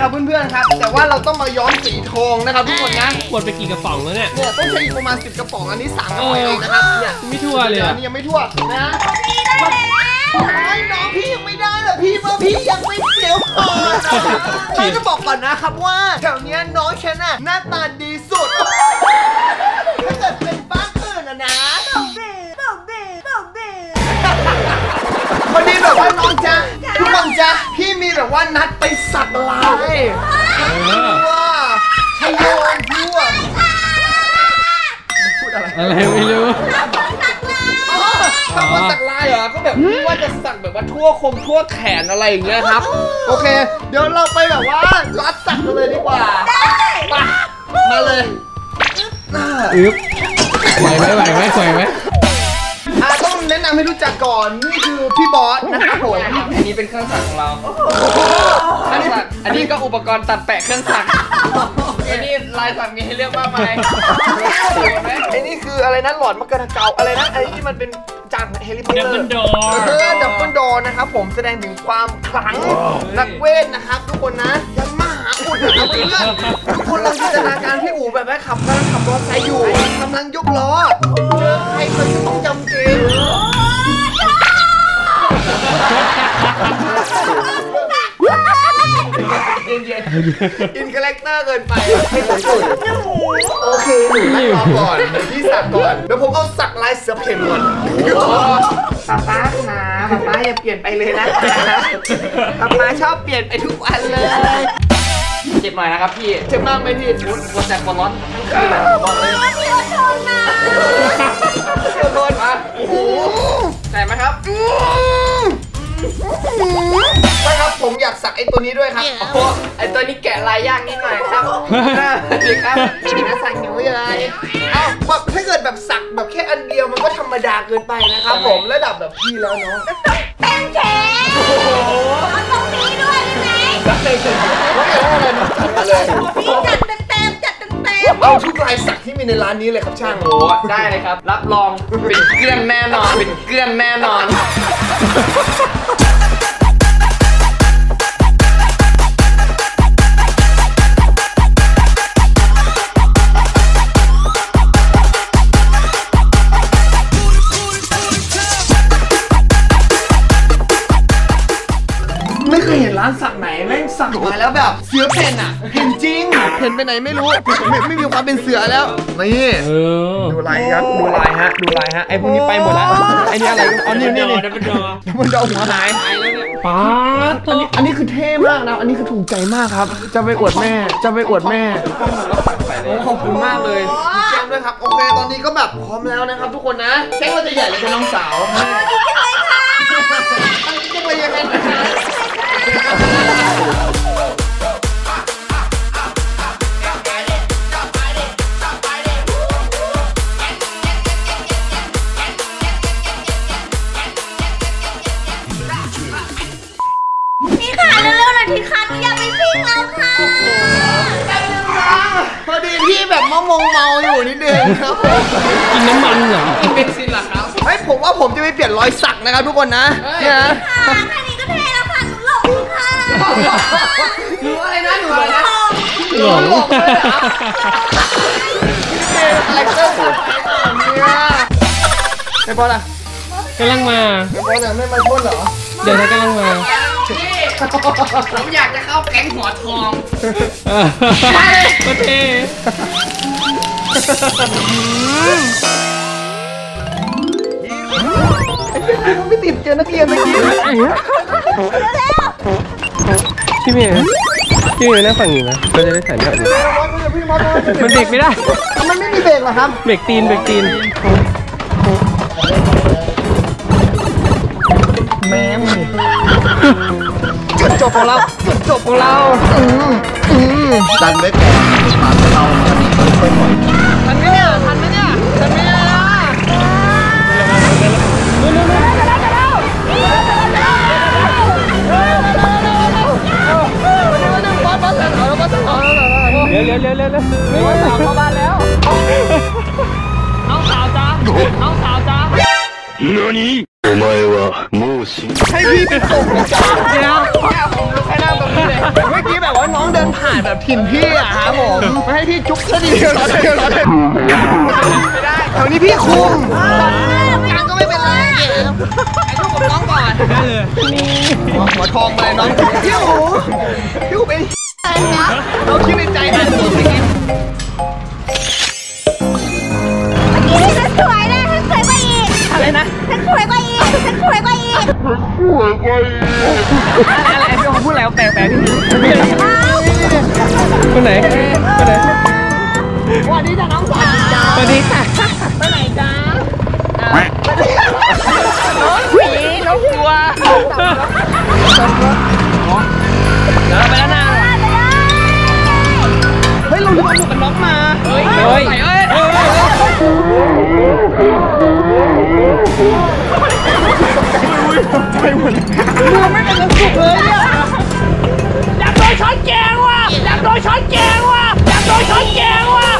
ครับเพื่อนๆครับ แต่ว่าเราต้องมาย้อมสีทองนะครับทุกคนนะ หมดไปกี่กระป๋องแล้วเนี่ย เนี่ยต้องใช้อีกประมาณ10กระป๋องอันนี้สั่งเอาไว้เองนะครับเนี่ยไม่ทั่วเลยดี๋วอะอันนี้ยังไม่ทั่วนะโอ้ยน้องพี่ยังไม่ได้เหรอพี่เมื่อพี่ยังไม่เสียวก่อนเราจะบอกก่อนนะครับว่าแถวเนี้ยน้องฉันน่ะหน้าตาดีสุ ว่านัดไปสักลายทั่วชโยนทั่วพูดอะไรอะไรไม่รู้คำว่าสักลายเหรอ ก็แบบพี่ว่าจะสักแบบว่าทั่วคมทั่วแขนอะไรอย่างเงี้ยครับ โอเค เดี๋ยวเราไปแบบว่ารัดสักกันเลยดีกว่าไปมาเลยอ่าอึ๊บไหวไหมไหวไหมไหวไหมอ่าต้องแนะนำให้รู้จักก่อน นี่คือพี่บอสนะครับผม อันนี้เป็นเครื่องสักของเราเครื่องสักอันนี้ก็อุปกรณ์ตัดแปะเครื่องสักอันนี้ลายสักมีให้เลือกมากมายเห็นไหมไอ้นี่คืออะไรนะหลอดมะกระเกาอะไรนะไอ้ที่มันเป็นจานแฮร์รี่พอตเตอร์ Dumbledore เออดัมเบิลดอร์นะครับผมแสดงถึงความขลังนักเวทนะครับ ทุกคนนะยันต์มหาอุดนะครับเพื่อนทุกคนลองจินตนาการพี่อู๋แบบว่าขับกำลังขับรถไซค์อยู่กำลังยกล้อเจอใครคนที่ต้องจำเกม อินคาแรคเตอร์เกินไปให้ผมสุดโอเคหนูนั่งรอก่อนเดี๋ยวพี่สักก่อนเดี๋ยวผมเอาสักลายเสือเพ่นก่อนป๊าป๊าค่ะป๊าป๊าอย่าเปลี่ยนไปเลยนะป๊าป๊าชอบเปลี่ยนไปทุกวันเลยเจ็บหน่อยนะครับพี่ เจ็บมากไหมพี่ปวดปวดแสบปวดร้อนบอกเลยเสักไอ้ตัวนี้ด้วยครับโอ้โหไอตัวนี้แกะลายยากนิดหน่อยครับดีครับนี่นะสักนิ้วเลยเอ้าแบบถ้าเกิดแบบสักแบบแค่อันเดียวมันก็ธรรมดาเกินไปนะครับผมระดับแบบพี่แล้วเนาะแป้งเค้กเอาตรงนี้ด้วยได้ไหมไม่เอาอะไรมาสักมาเลยพี่จัดเต็มๆจัดเต็มเอาทุกลายสักที่มีในร้านนี้เลยครับช่างโอ้โหได้เลยครับ รับรองเป็นเกลื่อนแน่นอนเป็นเกลื่อนแน่นอน ไปไหนไม่รู้ไม่ไม่มีความเป็นเสือแล้วนี่เออดูลายครับดูลายฮะดูลายฮะไอ้พวกนี้ไปหมดแล้วไอ้นี่อะไรอ๋อนี่นี่นี่ดับเบิลดอร์มันเดาหัวหายป๊าดอันนี้อันนี้คือเท่มากนะอันนี้คือถูกใจมากครับ จะไปอวดแม่ จะไปอวดแม่โอ้ขอบคุณมากเลยแจ้งด้วยครับโอเคตอนนี้ก็แบบพร้อมแล้วนะครับ ทุกคนนะแจ้งว่าจะใหญ่เลยกับน้องสาว แบบมะมงเมาอยู่นิดนึงครับผมกินน้ำมันเหรอเบนซินเหรอครับเฮ้ยผมว่าผมจะไปเปลี่ยนรอยสักนะครับทุกคนนะเนี่ยนะค่ะแค่นี้ก็เท่แล้วค่ะหนูหลงค่ะหนูอะไรนะหนูอะไรนะหลงหลงเลยเหรอเป็นคาแรคเตอร์สุดเนี่ยไอ้บอลอะกำลังมาไอ้บอลอะไม่มาพ่นเหรอเดี๋ยวนะกำลังมา ผมอยากจะเข้าแก๊งหัวทองเออโอเคไม่ติดเจอนักเรียนเมื่อกี้พี่เมย์พี่เมย์นั่งฝั่งนี้นะเราจะได้ถ่ายแบบนี้มันเบรกไม่ได้ มันไม่มีเบรกเหรอครับ เบรกตีน เบรกตีน จบของเราจุดจบของเราอืมอืมดันไว้ก่อนปากเรามันมีค่อยๆหน่อยทันไหมเนี่ยทันไหมเนี่ยทันไหมเนี่ยเร็วเร็วเร็วเร็วเร็วน้องสาวจ้าน้องสาว จ้า お前はもう死ん ให้พี่เป็นส่งนะจ๊ะ เดี๋ยว เนี่ยผมลุกให้นั่งตรงนี้เลย เมื่อกี้แบบว่าน้องเดินผ่านแบบถิ่นพี่อะครับผมไม่ให้พี่จุ๊บซะดีรอเล่นรอเล่น ไม่ได้ แถวนี้พี่คุมกลางก็ไม่เป็นไรไอ้ลูกกับน้องก่อนหัวทองไปน้องพี่หูพี่หูเป็นเราคิดในใจนะ ะ กว่าอีกอะไรพี่หงพูดอะไรแปลกแปลกคนไหนคนไหนวันนี้จะน้องสาวสวัสดีค่ะไปไหนจ๊ะผีน้องกลัวเดินไปแล้วนะเฮ้ยเราลืมเอาหมวกกันน็อกมา เฮ้ยเฮ้ย ใส่เอ้ยเลยเนี่ยอยากโดนช้อนแกงว่ะอยากโดนช้อนแกงว่ะอยากโดนช้อนแกงว่ะ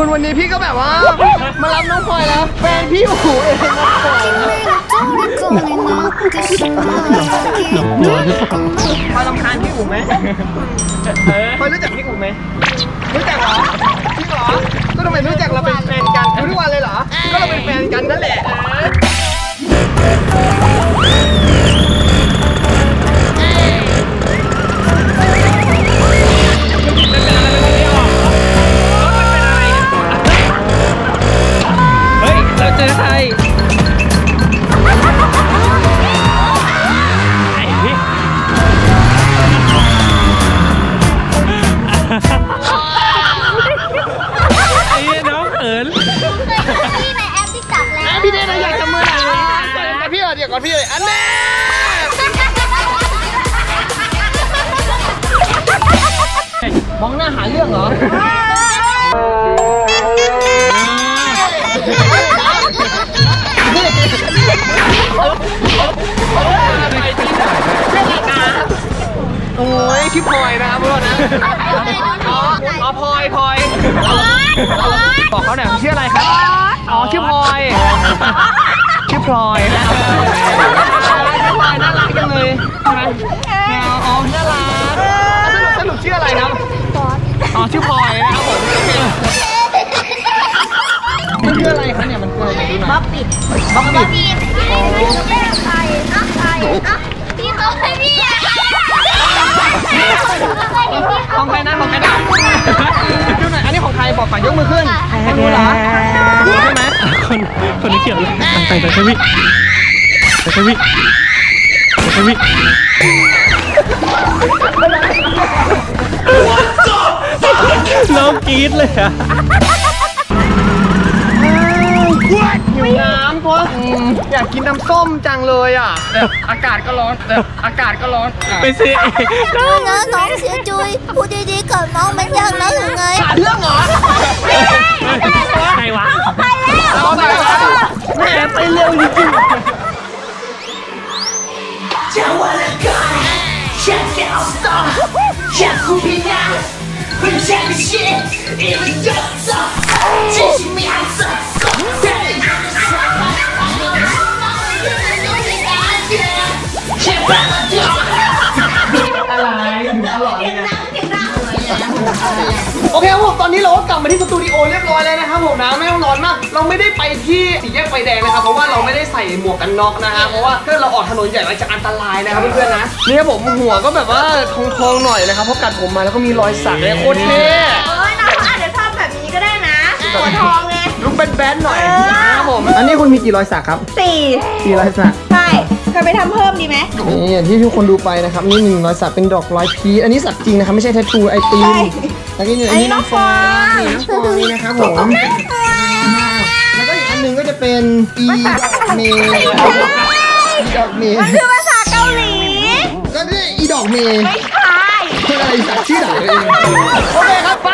ทุนวันนี้พี่ก็แบบว่า มารับน้องพลอยแล้วแฟนพี่โอ้โหเองน้องพลอยพลอยรำคาญพี่อู๋ไหมพลอยรู้จักพี่อู๋ไหมรู้จักเหรอจริงเหรอก็ทำไมรู้จักเราเป็นแฟนกันดูทุกวันเลยเหรอ ก็เราเป็นแฟนกันนั่นแหละ ก่อนพี่เลยอันนี้มองหน้าหาเรื่องเหรอโอ้ยชื่อพลอยนะครับพวกเรานะอ๋ออ๋อพลอยพลอยบอกเขาหน่อยชื่ออะไรครับ อ๋อชื่อพลอยชื่อพ ลอยนะครับชื่อพลอยน่ารักจังเลยใช่ไหมอ๋อน่ารักสรุปสรุปชื่ออะไรครับอ๋อชื่อพลอยนะครับผมมันคืออะไรคะเนี่ยมันคืออะไรบ๊อบบิดบ๊อบบิดพี่แม่ใครนะใครนะพี่เขาให้พี่อะของใครนะของใครนะดูห น่อยอันนี้ของใครบอกก่อนยกมือขึ้นให้ดูเหรอดูใช่ไหมคนคนนี้เกี่ยวเลยไปไปไปพี่ไปไปพี่ไปไปพี่น้องกรี๊ดเลยอะ หิวน้ำตัว อยากกินน้ำส้มจังเลยอะแต่อากาศก็ร้อนแต่อากาศก็ร้อนอะไปซื้อเองน้องนะน้องเสียจุยพูดดีๆกับน้องมันยากนะหรือไงหาเรื่องเหรอใครวะไปแล้วเอาไปเลยแหมไปเร็วจริงๆ โอเคครับผมตอนนี้เราก็กลับมาที่สตูดิโอเรียบร้อยแล้วนะครับผมนะไม่ต้องร้อนมาก เราไม่ได้ไปที่สี่แยกไฟแดงนะครับเพราะว่าเราไม่ได้ใส่หมวกกันน็อกนะฮะเพราะว่าถ้าเราออกถนนใหญ่เราจะอันตรายนะครับเพื่อนๆนะนี่ครับผมหัวก็แบบว่าทองๆหน่อยนะครับเพราะกัดผมมาแล้วก็มีรอยสักเลยโคตรเท่โอ้ยน้องอาจจะชอบแบบนี้ก็ได้นะหัวทองไงลุกแบนๆหน่อยนะครับผมอันนี้คุณมีกี่รอยสักครับสี่กี่รอยสักใช่ เคยไปทำเพิ่มดีไหม นี่อย่างที่ทุกคนดูไปนะครับนี่หนึ่งรอยสักเป็นดอกลอยพีชอันนี้สักจริงนะครับไม่ใช่แทททูไอติมแล้วก็นี่อันนี้น้องฟางนี่น้องฟางนี่นะครับผมแล้วก็อีกอันหนึ่งก็จะเป็นอีดอกเมย์อีดอกเมย์คือภาษาเกาหลี ก็นี่อีดอกเมย์ไม่ใช่ไอ้สัตว์ชี้ด่าตัวเองโอเคครับไป